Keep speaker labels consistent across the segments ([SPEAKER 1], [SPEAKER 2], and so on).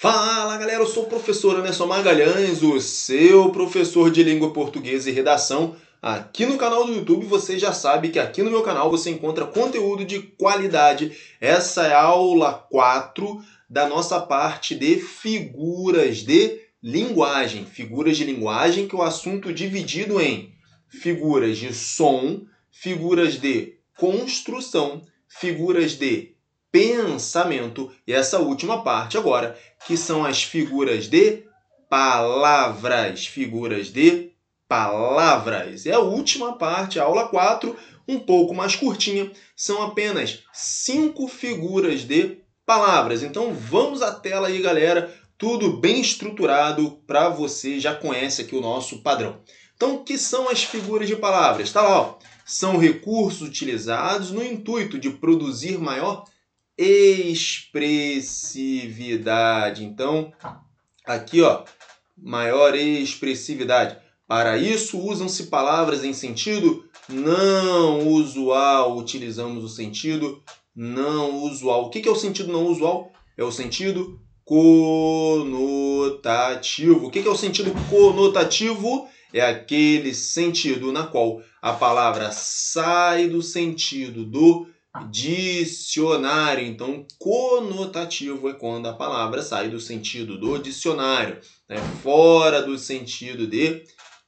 [SPEAKER 1] Fala galera, eu sou o professor Anderson Magalhães, o seu professor de língua portuguesa e redação. Aqui no canal do YouTube você já sabe que aqui no meu canal você encontra conteúdo de qualidade. Essa é a aula 4 da nossa parte de figuras de linguagem. Figuras de linguagem que é o assunto dividido em figuras de som, figuras de construção, figuras de pensamento e essa última parte agora, que são as figuras de palavras, figuras de palavras. É a última parte, a aula 4, um pouco mais curtinha, são apenas cinco figuras de palavras. Então vamos à tela aí, galera, tudo bem estruturado para você já conhece aqui o nosso padrão. Então, o que são as figuras de palavras? Tá lá, ó. São recursos utilizados no intuito de produzir maior expressividade. Então, aqui, ó, maior expressividade. Para isso, usam-se palavras em sentido não usual. Utilizamos o sentido não usual. O que é o sentido não usual? É o sentido conotativo. O que é o sentido conotativo? É aquele sentido na qual a palavra sai do sentido do dicionário. Então, conotativo é quando a palavra sai do sentido do dicionário, né? fora do sentido de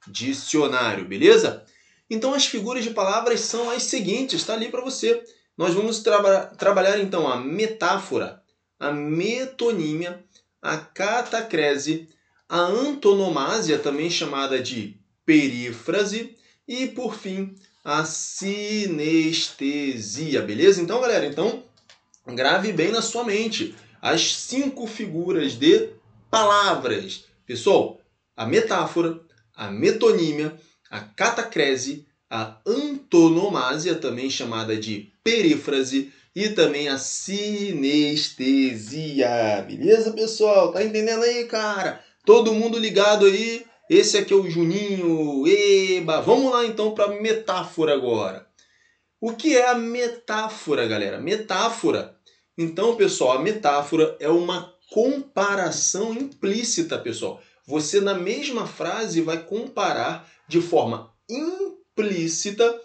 [SPEAKER 1] dicionário, beleza? Então, as figuras de palavras são as seguintes, está ali para você. Nós vamos tra trabalhar então a metáfora, a metonímia, a catacrese, a antonomásia, também chamada de perífrase, e por fim, a sinestesia, beleza? Então, galera, então grave bem na sua mente as cinco figuras de palavras. Pessoal, a metáfora, a metonímia, a catacrese, a antonomásia, também chamada de perífrase, e também a sinestesia. Beleza, pessoal? Tá entendendo aí, cara? Todo mundo ligado aí? Esse aqui é o Juninho. Eba! Vamos lá então para metáfora agora. O que é a metáfora, galera? Metáfora. Então, pessoal, a metáfora é uma comparação implícita, pessoal. Você na mesma frase vai comparar de forma implícita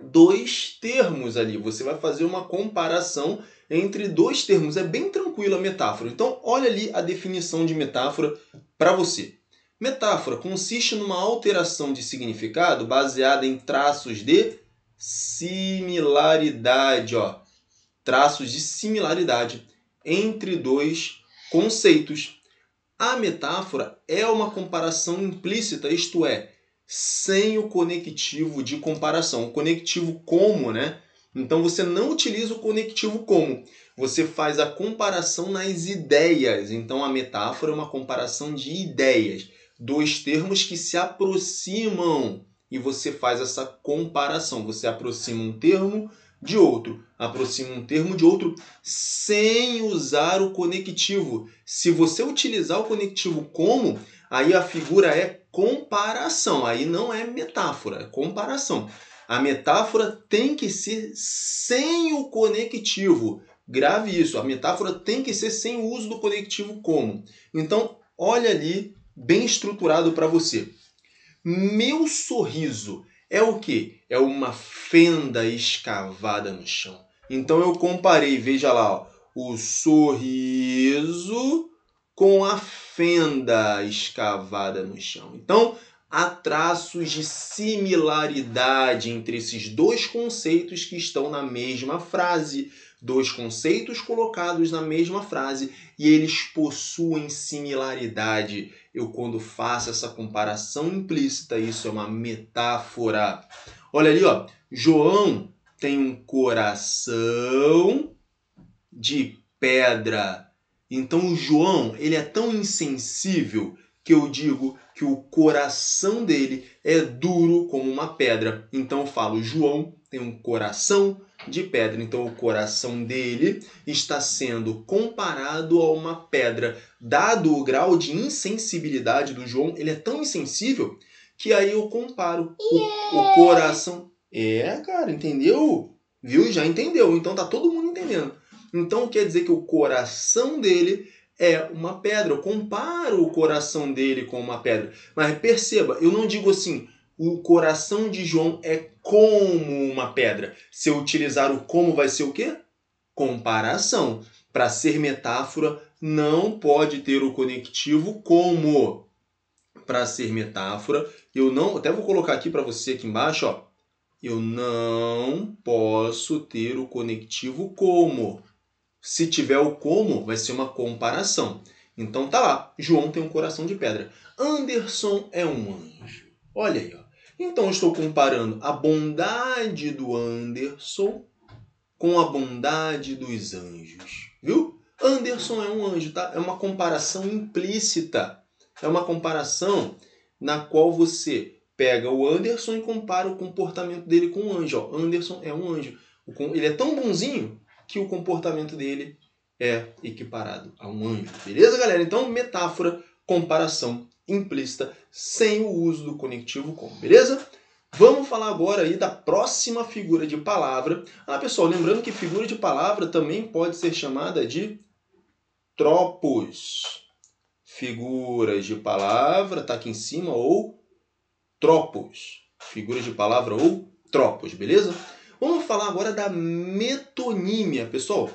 [SPEAKER 1] dois termos ali. Você vai fazer uma comparação entre dois termos. É bem tranquilo a metáfora. Então, olha ali a definição de metáfora para você. Metáfora consiste numa alteração de significado baseada em traços de similaridade, ó, traços de similaridade entre dois conceitos. A metáfora é uma comparação implícita, isto é, sem o conectivo de comparação. O conectivo como, né? Então você não utiliza o conectivo como, você faz a comparação nas ideias. Então a metáfora é uma comparação de ideias dois termos que se aproximam e você faz essa comparação. Você aproxima um termo de outro, aproxima um termo de outro sem usar o conectivo. Se você utilizar o conectivo como, aí a figura é comparação, aí não é metáfora, é comparação. A metáfora tem que ser sem o conectivo. Grave isso, a metáfora tem que ser sem o uso do conectivo como. Então, olha ali bem estruturado para você. Meu sorriso é o que? É uma fenda escavada no chão. Então eu comparei, veja lá, ó, o sorriso com a fenda escavada no chão. Então, há traços de similaridade entre esses dois conceitos que estão na mesma frase dois conceitos colocados na mesma frase e eles possuem similaridade. Eu, quando faço essa comparação implícita, isso é uma metáfora. Olha ali, ó. João tem um coração de pedra. Então, o João, ele é tão insensível que eu digo que o coração dele é duro como uma pedra. Então, eu falo, João tem um coração de pedra. Então, o coração dele está sendo comparado a uma pedra. Dado o grau de insensibilidade do João, ele é tão insensível que aí eu comparo o, o coração. É, cara, entendeu? Viu? Já entendeu. Então tá todo mundo entendendo. Então quer dizer que o coração dele é uma pedra. Eu comparo o coração dele com uma pedra. Mas perceba, eu não digo assim, o coração de João é como uma pedra. Se eu utilizar o como, vai ser o quê? Comparação. Para ser metáfora, não pode ter o conectivo como. Para ser metáfora, eu não. Até vou colocar aqui para você aqui embaixo, ó. Eu não posso ter o conectivo como. Se tiver o como, vai ser uma comparação. Então tá lá, João tem um coração de pedra. Anderson é um anjo. Olha aí, ó. Então estou comparando a bondade do Anderson com a bondade dos anjos. Viu? Anderson é um anjo, tá? É uma comparação implícita. É uma comparação na qual você pega o Anderson e compara o comportamento dele com o anjo. Ó, Anderson é um anjo. Ele é tão bonzinho que o comportamento dele é equiparado a um anjo. Beleza, galera? Então, metáfora, comparação implícita, sem o uso do conectivo com. Beleza? Vamos falar agora aí da próxima figura de palavra. Ah, pessoal, lembrando que figura de palavra também pode ser chamada de tropos. Figuras de palavra, tá aqui em cima, ou tropos. Figuras de palavra ou tropos, beleza? Vamos falar agora da metonímia, pessoal.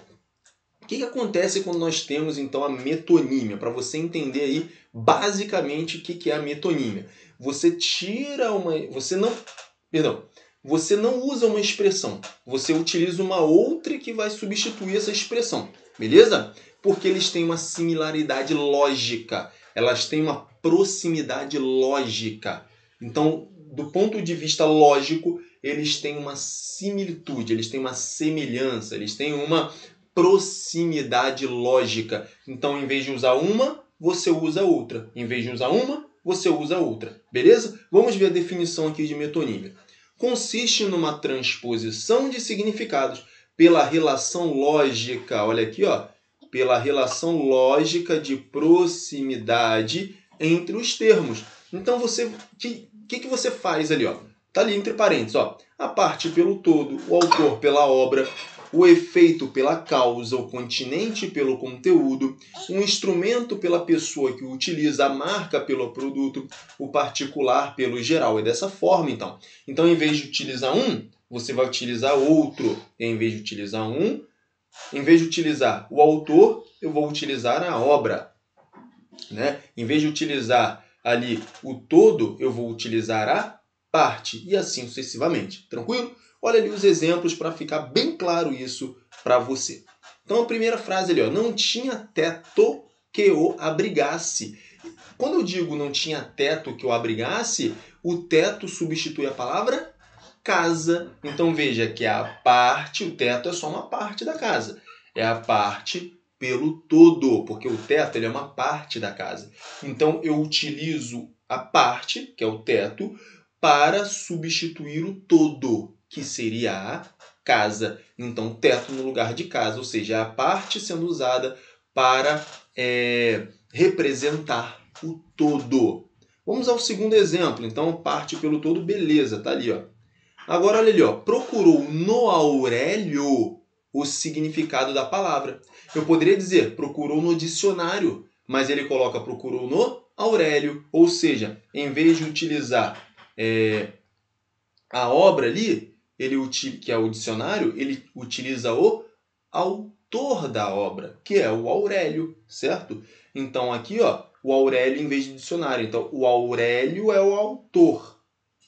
[SPEAKER 1] O que, que acontece quando nós temos então a metonímia? Para você entender aí basicamente o que, que é a metonímia. Você tira uma. Você não. Perdão. Você não usa uma expressão. Você utiliza uma outra que vai substituir essa expressão. Beleza? Porque eles têm uma similaridade lógica. Elas têm uma proximidade lógica. Então, do ponto de vista lógico, eles têm uma similitude, eles têm uma semelhança, eles têm uma proximidade lógica. Então, em vez de usar uma, você usa outra. Em vez de usar uma, você usa outra. Beleza? Vamos ver a definição aqui de metonímia. Consiste numa transposição de significados pela relação lógica, olha aqui, ó, pela relação lógica de proximidade entre os termos. Então você, que que, que você faz ali, ó? Tá ali entre parênteses, ó. A parte pelo todo, o autor pela obra, o efeito pela causa, o continente pelo conteúdo, o instrumento pela pessoa que o utiliza, a marca pelo produto, o particular pelo geral. É dessa forma, então. Então, em vez de utilizar um, você vai utilizar outro. Em vez de utilizar um, em vez de utilizar o autor, eu vou utilizar a obra. Né? Em vez de utilizar ali o todo, eu vou utilizar a parte e assim sucessivamente. Tranquilo? Olha ali os exemplos para ficar bem claro isso para você. Então a primeira frase ali, ó, não tinha teto que o abrigasse. Quando eu digo não tinha teto que o abrigasse, o teto substitui a palavra casa. Então veja que a parte, o teto é só uma parte da casa. É a parte pelo todo, porque o teto ele é uma parte da casa. Então eu utilizo a parte, que é o teto, para substituir o todo, que seria a casa. Então, teto no lugar de casa, ou seja, a parte sendo usada para é, representar o todo. Vamos ao segundo exemplo. Então, parte pelo todo, beleza, tá ali, ó. Agora, olha ali, ó. Procurou no Aurélio o significado da palavra. Eu poderia dizer, procurou no dicionário, mas ele coloca procurou no Aurélio, ou seja, em vez de utilizar é, a obra ali, ele que é o dicionário, ele utiliza o autor da obra, que é o Aurélio, certo? Então aqui, ó, o Aurélio em vez de dicionário. Então, o Aurélio é o autor.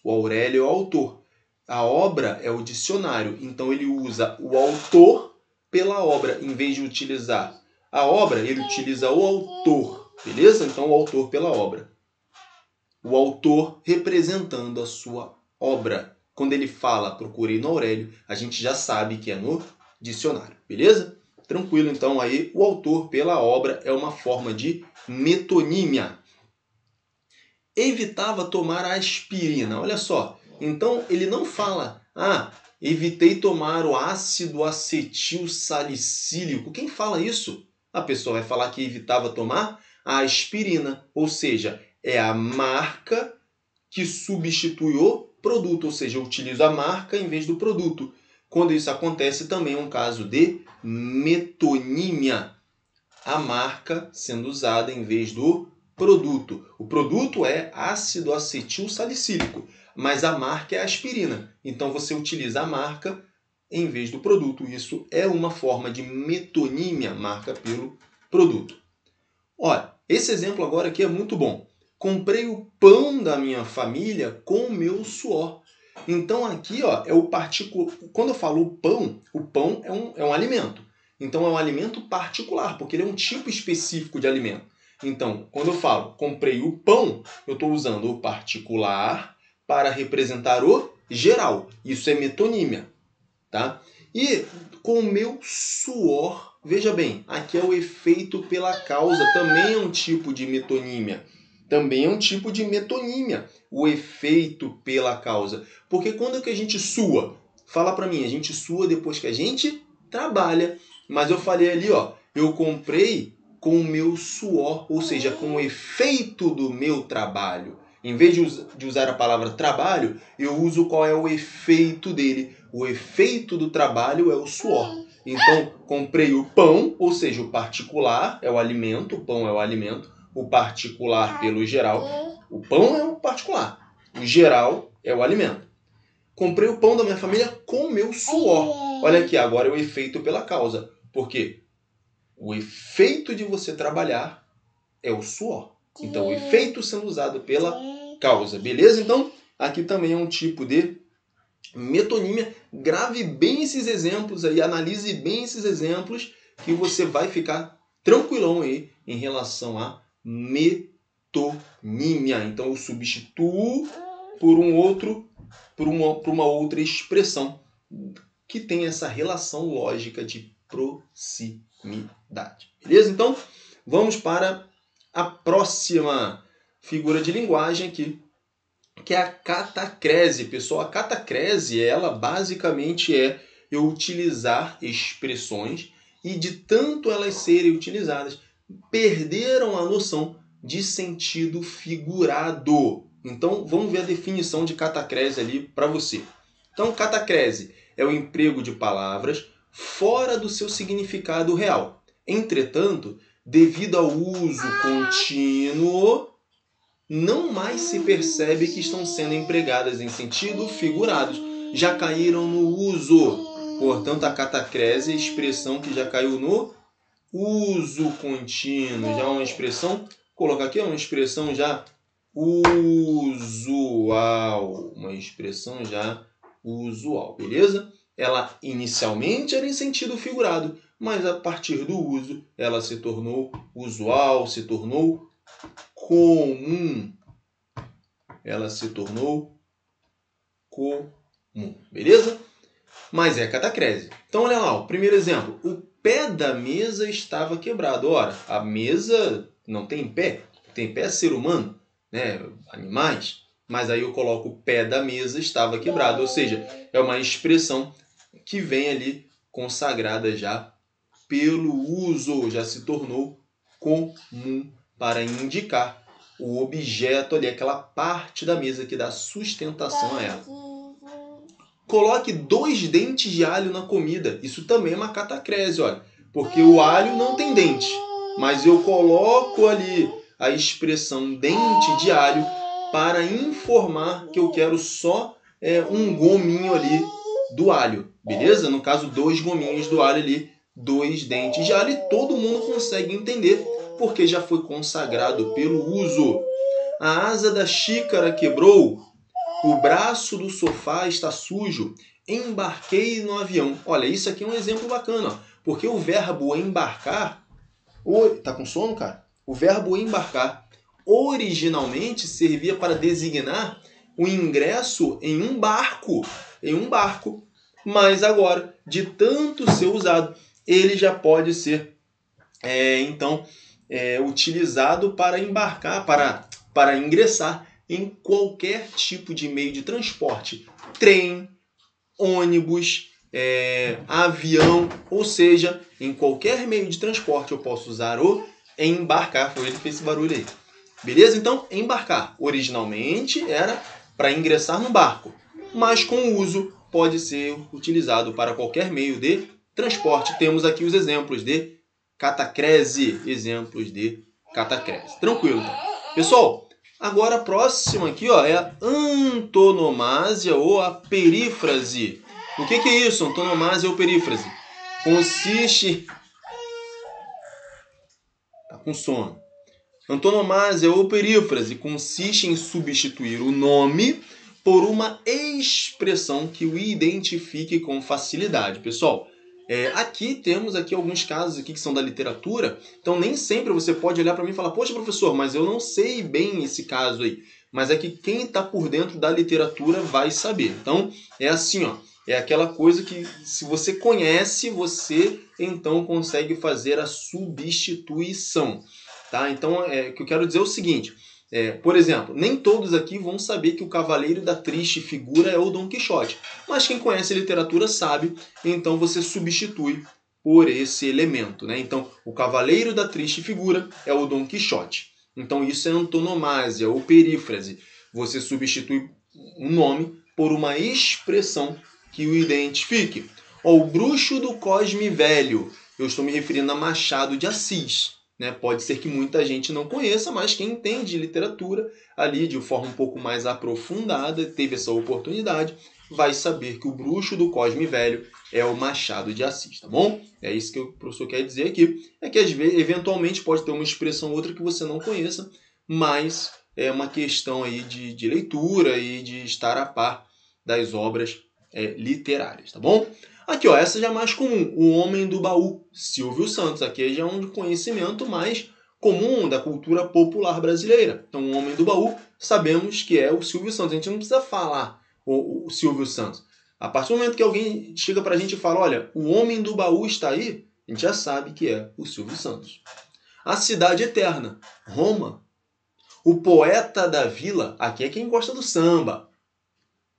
[SPEAKER 1] O Aurélio é o autor. A obra é o dicionário. Então, ele usa o autor pela obra, em vez de utilizar a obra, ele utiliza o autor. Beleza? Então, o autor pela obra o autor representando a sua obra. Quando ele fala procurei no Aurélio, a gente já sabe que é no dicionário, beleza? Tranquilo, então aí o autor pela obra é uma forma de metonímia. Evitava tomar aspirina, olha só. Então ele não fala, ah, evitei tomar o ácido acetil salicílico. Quem fala isso? A pessoa vai falar que evitava tomar a aspirina, ou seja, é a marca que substitui o produto, ou seja, eu utilizo a marca em vez do produto. Quando isso acontece, também é um caso de metonímia. a marca sendo usada em vez do produto. O produto é ácido acetil salicílico, mas a marca é aspirina. Então você utiliza a marca em vez do produto. Isso é uma forma de metonímia, marca pelo produto. Olha, esse exemplo agora aqui é muito bom. Comprei o pão da minha família com o meu suor. Então aqui ó, é o particular. Quando eu falo pão, o pão é um, é um alimento. Então é um alimento particular, porque ele é um tipo específico de alimento. Então, quando eu falo comprei o pão, eu estou usando o particular para representar o geral. Isso é metonímia. Tá? E com o meu suor, veja bem, aqui é o efeito pela causa, também é um tipo de metonímia. Também é um tipo de metonímia, o efeito pela causa. Porque quando que a gente sua? Fala para mim, a gente sua depois que a gente trabalha. Mas eu falei ali, ó, eu comprei com o meu suor, ou seja, com o efeito do meu trabalho. Em vez de usar a palavra trabalho, eu uso qual é o efeito dele. O efeito do trabalho é o suor. Então, comprei o pão, ou seja, o particular é o alimento, o pão é o alimento, o particular pelo geral. O pão é o particular, o geral é o alimento. Comprei o pão da minha família com meu suor. Olha aqui, agora é o efeito pela causa. Por quê? O efeito de você trabalhar é o suor. Então, o efeito sendo usado pela causa. Beleza? Então, aqui também é um tipo de metonímia. Grave bem esses exemplos aí, analise bem esses exemplos, que você vai ficar tranquilão aí em relação a metonímia. Então, eu substituo por um outro, por uma, por uma outra expressão que tem essa relação lógica de proximidade. Beleza? Então, vamos para a próxima figura de linguagem aqui, que é a catacrese. Pessoal, a catacrese, ela basicamente é eu utilizar expressões e de tanto elas serem utilizadas, perderam a noção de sentido figurado. Então, vamos ver a definição de catacrese ali para você. Então, catacrese é o emprego de palavras fora do seu significado real. Entretanto, devido ao uso contínuo não mais se percebe que estão sendo empregadas em sentido figurados, já caíram no uso. Portanto, a catacrese é a expressão que já caiu no uso contínuo, já é uma expressão, colocar aqui, é uma expressão já usual, uma expressão já usual, beleza? Ela inicialmente era em sentido figurado, mas a partir do uso ela se tornou usual, se tornou comum. Ela se tornou comum, beleza? Mas é catacrese. Então olha lá, o primeiro exemplo. O pé da mesa estava quebrado. Ora, a mesa não tem pé. Tem pé ser humano, né? Animais. Mas aí eu coloco o pé da mesa estava quebrado. Ou seja, é uma expressão que vem ali consagrada já pelo uso, já se tornou comum para indicar o objeto ali, aquela parte da mesa que dá sustentação a ela. Coloque dois dentes de alho na comida. Isso também é uma catacrese, olha. Porque o alho não tem dente. Mas eu coloco ali a expressão dente de alho para informar que eu quero só é, um gominho ali do alho. Beleza? No caso, dois gominhos do alho ali, dois dentes de alho. E todo mundo consegue entender porque já foi consagrado pelo uso. A asa da xícara quebrou, o braço do sofá está sujo, embarquei no avião. Olha, isso aqui é um exemplo bacana, porque o verbo embarcar. Tá com sono, cara? O verbo embarcar originalmente servia para designar o ingresso em um barco, em um barco. Mas agora, de tanto ser usado, ele já pode ser, é, então, é, utilizado para embarcar, para, para ingressar em qualquer tipo de meio de transporte. Trem, ônibus, é, avião, ou seja, em qualquer meio de transporte eu posso usar o embarcar. Foi ele que fez esse barulho aí. Beleza? Então, embarcar originalmente era para ingressar no barco, mas com o uso pode ser utilizado para qualquer meio de transporte. Temos aqui os exemplos de catacrese. Exemplos de catacrese. Tranquilo, então. Pessoal, agora a próxima aqui ó, é a antonomásia ou a perífrase. O que, que é isso, antonomásia ou perífrase? Consiste... Tá com sono. Antonomásia ou perífrase consiste em substituir o nome por uma expressão que o identifique com facilidade. Pessoal, é, aqui temos aqui alguns casos aqui que são da literatura, então nem sempre você pode olhar para mim e falar, poxa professor, mas eu não sei bem esse caso aí. Mas é que quem está por dentro da literatura vai saber. Então é assim, ó, é aquela coisa que se você conhece, você então consegue fazer a substituição. Tá? Então é, o que eu quero dizer é o seguinte, é, por exemplo, nem todos aqui vão saber que o cavaleiro da triste figura é o Dom Quixote. Mas quem conhece literatura sabe, então você substitui por esse elemento. Né? Então, o cavaleiro da triste figura é o Dom Quixote. Então, isso é antonomásia ou perífrase. Você substitui um nome por uma expressão que o identifique. o bruxo do Cosme Velho. Eu estou me referindo a Machado de Assis. Né? Pode ser que muita gente não conheça, mas quem entende literatura ali de forma um pouco mais aprofundada, teve essa oportunidade, vai saber que o bruxo do Cosme Velho é o Machado de Assis, tá bom? É isso que o professor quer dizer aqui. É que às vezes, eventualmente pode ter uma expressão ou outra que você não conheça, mas é uma questão aí de, de leitura e de estar a par das obras é, literárias, tá bom? Aqui, ó, essa já é mais comum. O Homem do Baú, Silvio Santos. Aqui já é um conhecimento mais comum da cultura popular brasileira. Então, o Homem do Baú, sabemos que é o Silvio Santos. A gente não precisa falar o, o Silvio Santos. A partir do momento que alguém chega pra gente e fala, olha, o Homem do Baú está aí, a gente já sabe que é o Silvio Santos. A Cidade Eterna, Roma. O Poeta da Vila, aqui é quem gosta do samba.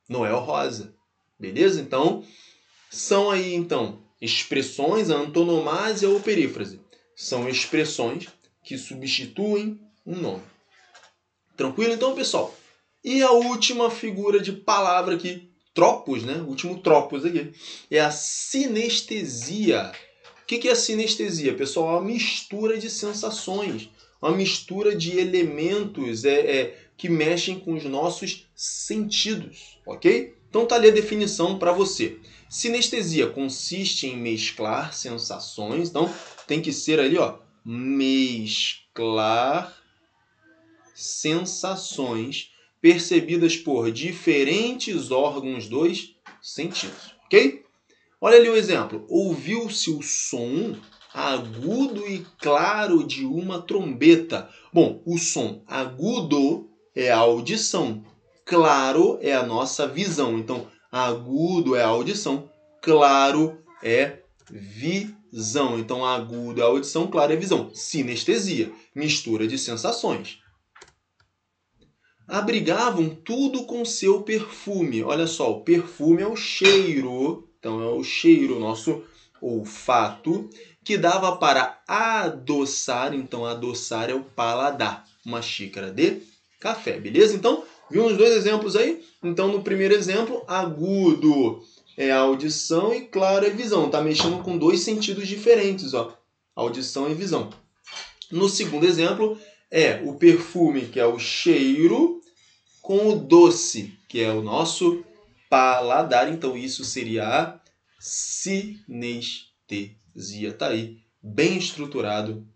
[SPEAKER 1] Noel Rosa. Beleza? Então, são aí, então, expressões, a antonomásia ou perífrase. São expressões que substituem um nome. Tranquilo, então, pessoal? E a última figura de palavra aqui, tropos, né? O último tropos aqui, é a sinestesia. O que é a sinestesia, pessoal? É uma mistura de sensações, uma mistura de elementos é, é, que mexem com os nossos sentidos, ok? Então tá ali a definição para você. Sinestesia consiste em mesclar sensações, então tem que ser ali, ó, mesclar sensações percebidas por diferentes órgãos dos sentidos, ok? Olha ali o exemplo. Ouviu-se o som agudo e claro de uma trombeta. Bom, o som agudo é a audição, claro é a nossa visão. Então, agudo é audição, claro é visão. Então, agudo é audição, claro é visão. Sinestesia, mistura de sensações. Abrigavam tudo com seu perfume. Olha só, o perfume é o cheiro, então é o cheiro, nosso olfato, que dava para adoçar, então adoçar é o paladar, uma xícara de café, beleza? Então, Vimos dois exemplos aí? Então, no primeiro exemplo, agudo é audição e claro é visão. Está mexendo com dois sentidos diferentes, ó. Audição e visão. No segundo exemplo, é o perfume, que é o cheiro, com o doce, que é o nosso paladar. Então, isso seria a sinestesia. Tá aí, bem estruturado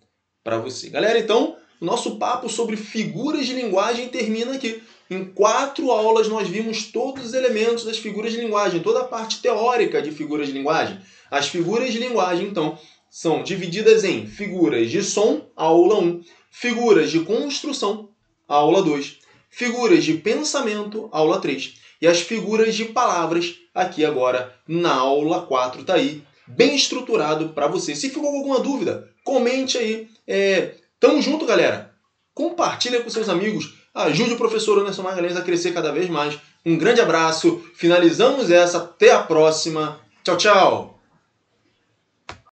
[SPEAKER 1] para você. Galera, então, o nosso papo sobre figuras de linguagem termina aqui. Em quatro aulas nós vimos todos os elementos das figuras de linguagem, toda a parte teórica de figuras de linguagem. As figuras de linguagem, então, são divididas em figuras de som, aula 1, figuras de construção, aula 2, figuras de pensamento, aula 3, e as figuras de palavras, aqui agora na aula 4, tá aí, bem estruturado para você. Se ficou com alguma dúvida, comente aí. É, tamo junto, galera. Compartilha com seus amigos Ajude o professor Anderson Magalhães a crescer cada vez mais. Um grande abraço. Finalizamos essa. Até a próxima. Tchau, tchau.